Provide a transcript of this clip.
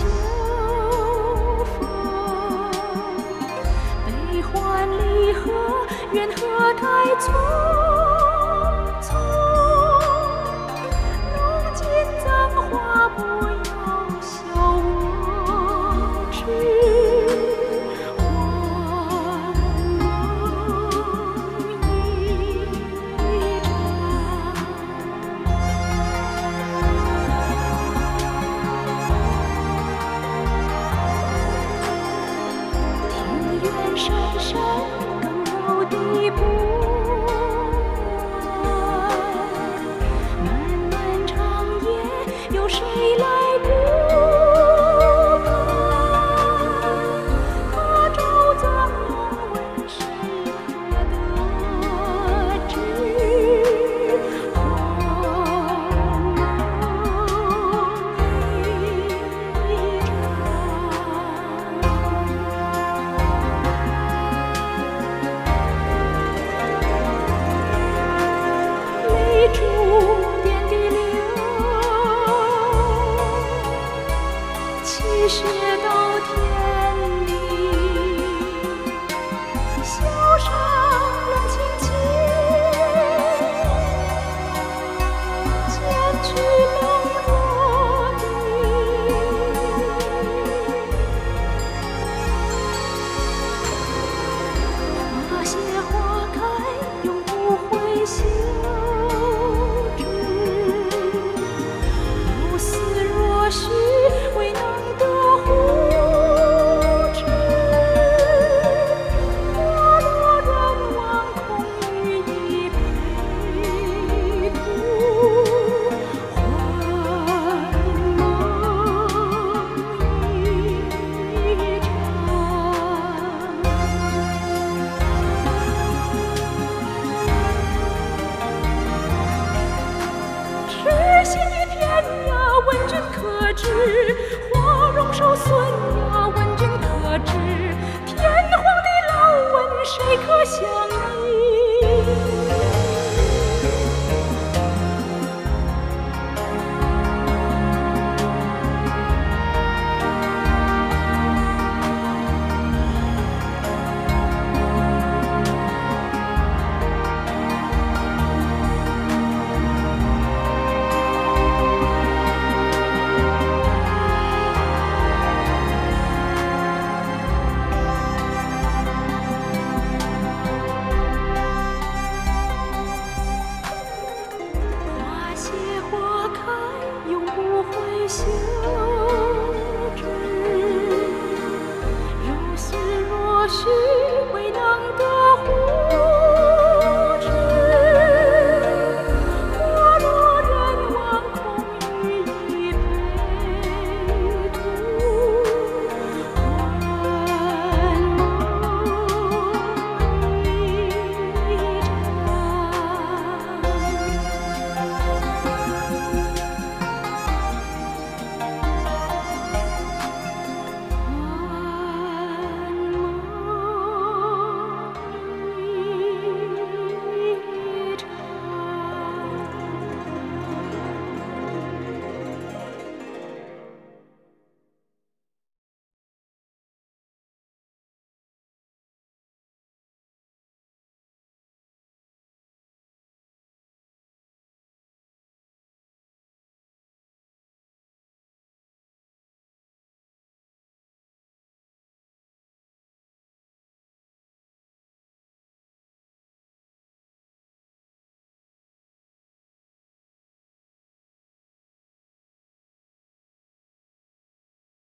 you.